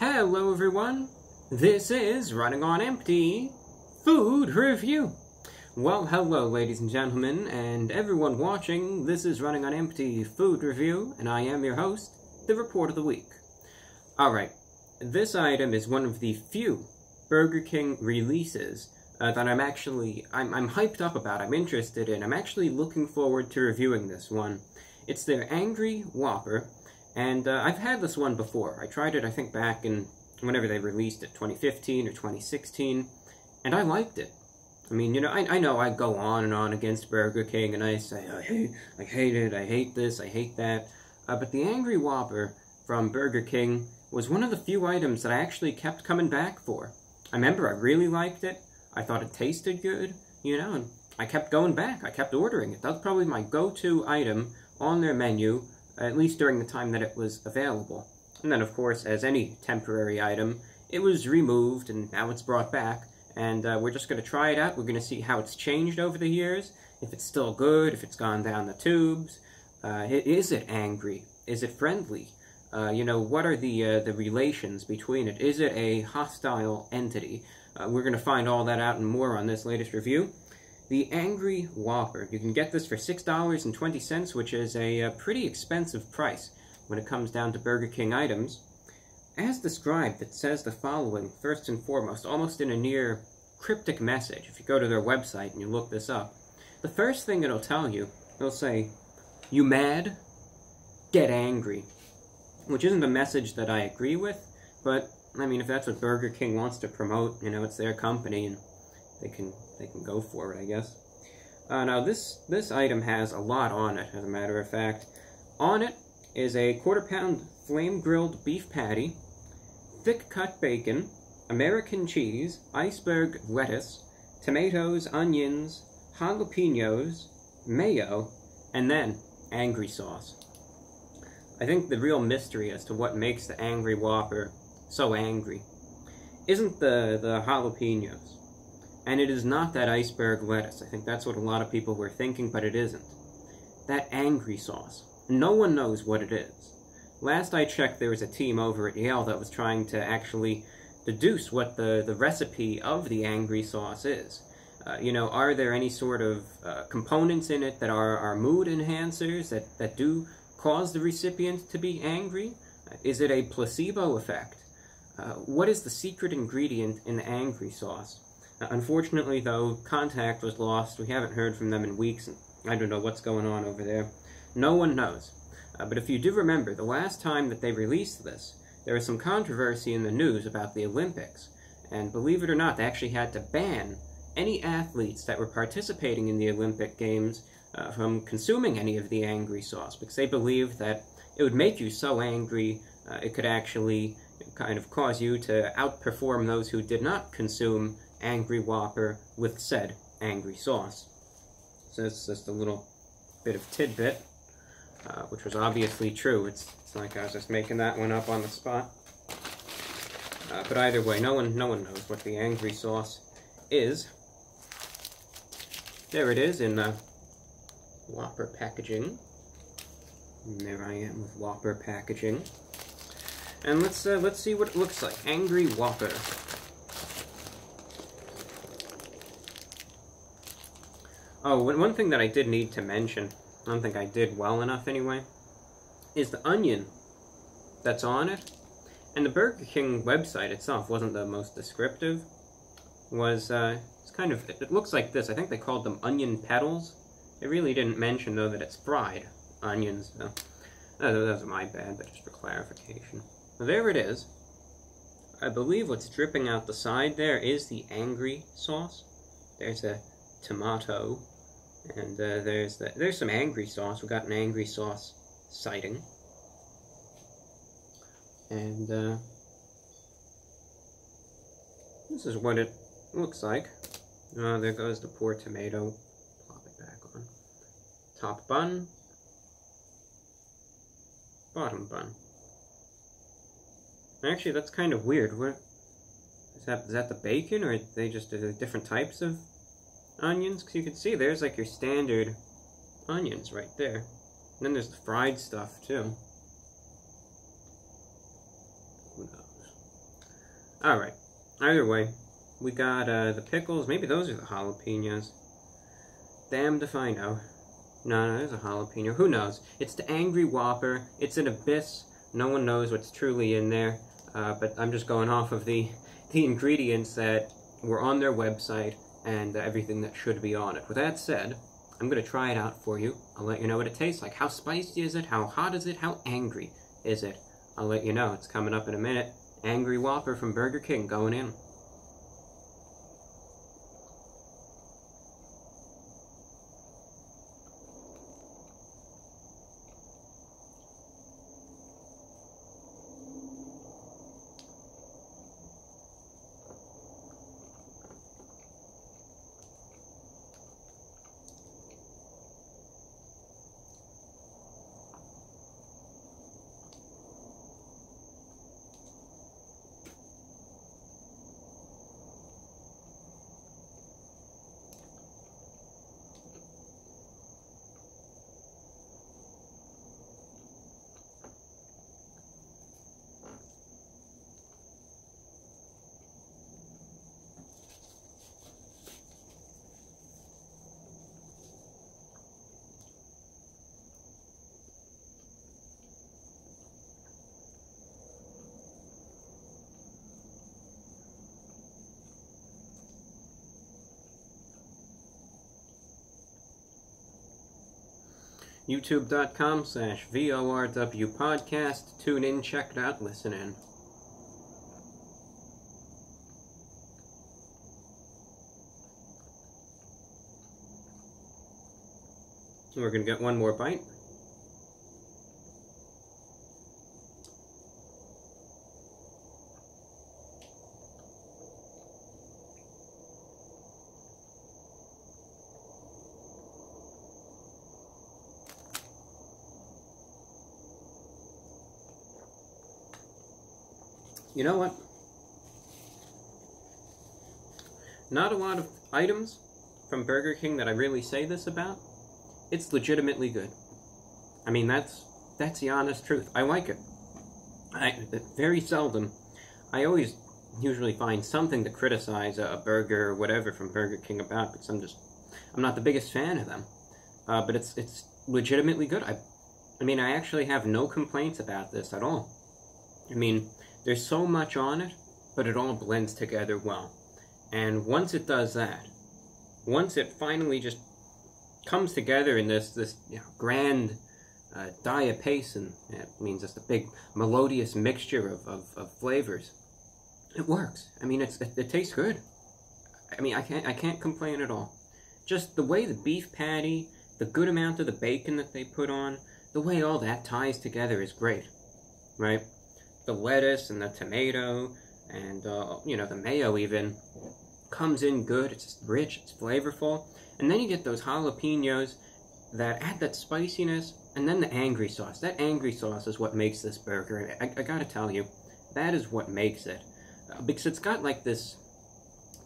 Hello everyone, this is Running on Empty Food Review. Well, hello ladies and gentlemen, and everyone watching, this is Running on Empty Food Review, and I am your host, the Report of the Week. Alright, this item is one of the few Burger King releases uh, that I'm actually, I'm, I'm hyped up about, I'm interested in, I'm actually looking forward to reviewing this one. It's their Angry Whopper, and uh, I've had this one before. I tried it, I think, back in whenever they released it, 2015 or 2016, and I liked it. I mean, you know, I, I know I go on and on against Burger King, and I say, I hate, I hate it, I hate this, I hate that. Uh, but the Angry Whopper from Burger King was one of the few items that I actually kept coming back for. I remember I really liked it. I thought it tasted good, you know, and I kept going back. I kept ordering it. That was probably my go-to item on their menu at least during the time that it was available. And then, of course, as any temporary item, it was removed and now it's brought back. And uh, we're just going to try it out. We're going to see how it's changed over the years, if it's still good, if it's gone down the tubes. Uh, is it angry? Is it friendly? Uh, you know, what are the uh, the relations between it? Is it a hostile entity? Uh, we're going to find all that out and more on this latest review. The Angry Whopper. You can get this for $6.20, which is a, a, pretty expensive price when it comes down to Burger King items. As described, it says the following, first and foremost, almost in a near cryptic message. If you go to their website and you look this up, the first thing it'll tell you, it'll say, You mad? Get angry. Which isn't a message that I agree with, but, I mean, if that's what Burger King wants to promote, you know, it's their company, and they can they can go for it, I guess. Uh, now this this item has a lot on it, as a matter of fact. On it is a quarter pound flame grilled beef patty, thick cut bacon, American cheese, iceberg lettuce, tomatoes, onions, jalapenos, mayo, and then angry sauce. I think the real mystery as to what makes the Angry Whopper so angry isn't the, the jalapenos. And it is not that iceberg lettuce. I think that's what a lot of people were thinking, but it isn't. That angry sauce. No one knows what it is. Last I checked, there was a team over at Yale that was trying to actually deduce what the, the recipe of the angry sauce is. Uh, you know, are there any sort of uh, components in it that are, are mood enhancers that, that do cause the recipient to be angry? Uh, is it a placebo effect? Uh, what is the secret ingredient in the angry sauce? Unfortunately, though, contact was lost. We haven't heard from them in weeks, and I don't know what's going on over there. No one knows. Uh, but if you do remember, the last time that they released this, there was some controversy in the news about the Olympics. And believe it or not, they actually had to ban any athletes that were participating in the Olympic Games uh, from consuming any of the angry sauce because they believed that it would make you so angry uh, it could actually kind of cause you to outperform those who did not consume Angry Whopper with said angry sauce. So it's just a little bit of tidbit, uh, which was obviously true. It's, it's like I was just making that one up on the spot. Uh, but either way, no one, no one knows what the angry sauce is. There it is in the Whopper packaging. And there I am with Whopper packaging. And let's uh, let's see what it looks like. Angry Whopper. Oh, one thing that I did need to mention, I don't think I did well enough anyway, is the onion that's on it. And the Burger King website itself wasn't the most descriptive. Was, uh, it's kind of, it looks like this. I think they called them onion petals. They really didn't mention, though, that it's fried onions. So. that was my bad, but just for clarification. there it is. I believe what's dripping out the side there is the angry sauce. There's a tomato, and uh, there's the, there's some angry sauce. We got an angry sauce sighting, and uh, this is what it looks like. Oh, there goes the poor tomato. Plop it back on. Top bun, bottom bun. Actually, that's kind of weird. What is that? Is that the bacon, or are they just different types of onions, because you can see there's like your standard onions right there. And then there's the fried stuff too. Who knows? Alright. Either way, we got uh, the pickles. Maybe those are the jalapenos. Damn to find out. No, no, there's a jalapeno. Who knows? It's the Angry Whopper. It's an abyss. No one knows what's truly in there. Uh, but I'm just going off of the, the ingredients that were on their website and everything that should be on it. With that said, I'm going to try it out for you. I'll let you know what it tastes like. How spicy is it? How hot is it? How angry is it? I'll let you know. It's coming up in a minute. Angry Whopper from Burger King going in. youtube.com slash VORW podcast. Tune in, check it out, listen in. We're going to get one more bite. You know what? Not a lot of items from Burger King that I really say this about. It's legitimately good. I mean, that's that's the honest truth. I like it. I very seldom. I always usually find something to criticize a, burger or whatever from Burger King about because I'm just I'm not the biggest fan of them. Uh, but it's it's legitimately good. I I mean, I actually have no complaints about this at all. I mean, there's so much on it, but it all blends together well. And once it does that, once it finally just comes together in this this you know, grand uh, diapason, it means just a big melodious mixture of, of, of flavors. It works. I mean, it's it, it tastes good. I mean, I can't I can't complain at all. Just the way the beef patty, the good amount of the bacon that they put on, the way all that ties together is great, right? The lettuce and the tomato and, uh, you know, the mayo even comes in good. It's rich, it's flavorful. And then you get those jalapenos that add that spiciness and then the angry sauce. That angry sauce is what makes this burger. I, I gotta tell you, that is what makes it. Uh, because it's got like this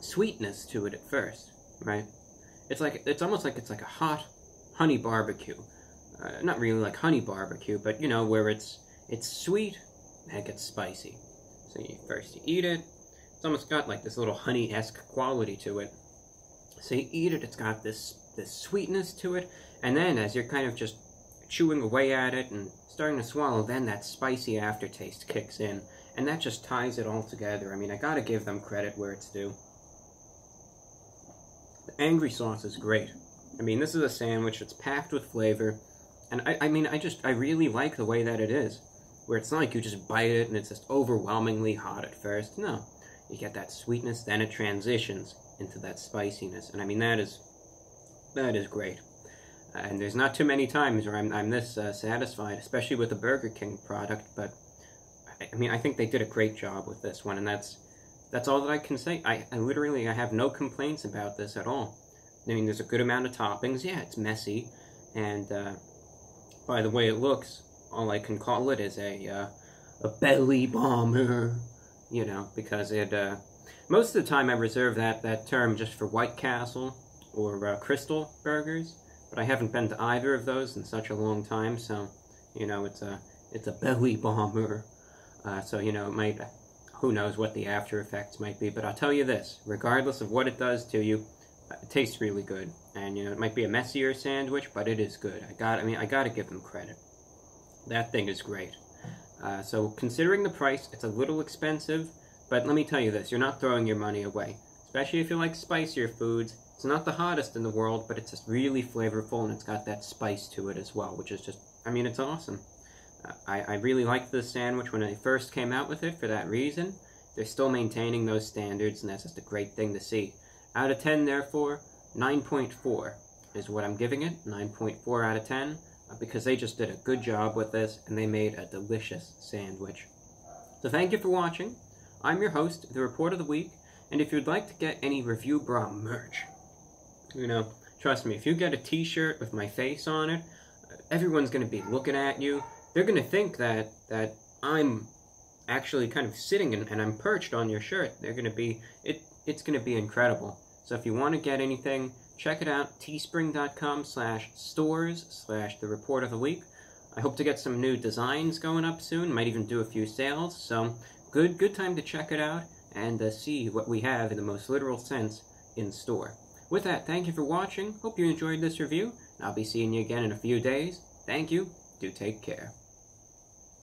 sweetness to it at first, right? It's like, it's almost like it's like a hot honey barbecue. Uh, not really like honey barbecue, but you know, where it's, it's sweet and gets spicy. So you first you eat it, it's almost got like this little honey-esque quality to it. So you eat it, it's got this this sweetness to it, and then as you're kind of just chewing away at it and starting to swallow, then that spicy aftertaste kicks in, and that just ties it all together. I mean, I gotta give them credit where it's due. The angry sauce is great. I mean, this is a sandwich that's packed with flavor, and I, I mean, I just, I really like the way that it is where it's not like you just bite it and it's just overwhelmingly hot at first. No, you get that sweetness, then it transitions into that spiciness, and I mean that is that is great. and there's not too many times where I'm I'm this uh, satisfied, especially with the Burger King product. But I, I mean, I think they did a great job with this one, and that's that's all that I can say. I, I literally I have no complaints about this at all. I mean, there's a good amount of toppings. Yeah, it's messy, and uh, by the way it looks, all I can call it is a uh, a belly bomber, you know, because it. Uh, most of the time, I reserve that that term just for White Castle or uh, Krystal burgers, but I haven't been to either of those in such a long time, so you know, it's a it's a belly bomber. Uh, so you know, it might who knows what the after effects might be, but I'll tell you this: regardless of what it does to you, it tastes really good. And you know, it might be a messier sandwich, but it is good. I got, I mean, I got to give them credit. That thing is great. Uh, so considering the price, it's a little expensive, but let me tell you this: you're not throwing your money away. Especially if you like spicier foods. It's not the hottest in the world, but it's just really flavorful and it's got that spice to it as well, which is just, I mean, it's awesome. Uh, I, I really liked this sandwich when they first came out with it for that reason. They're still maintaining those standards, and that's just a great thing to see. Out of 10, therefore, 9.4 is what I'm giving it. 9.4 out of 10, uh, because they just did a good job with this, and they made a delicious sandwich. So thank you for watching. I'm your host, the Report of the Week, and if you'd like to get any Reviewbrah merch, you know, trust me, if you get a t-shirt with my face on it, everyone's going to be looking at you. They're going to think that, that I'm actually kind of sitting and, and I'm perched on your shirt. They're going to be, it, it's going to be incredible. So if you want to get anything, check it out, teespring.com slash stores slash the report of the week. I hope to get some new designs going up soon, might even do a few sales, so good, good time to check it out and uh, see what we have in the most literal sense in store. With that, thank you for watching. Hope you enjoyed this review. I'll be seeing you again in a few days. Thank you. Do take care.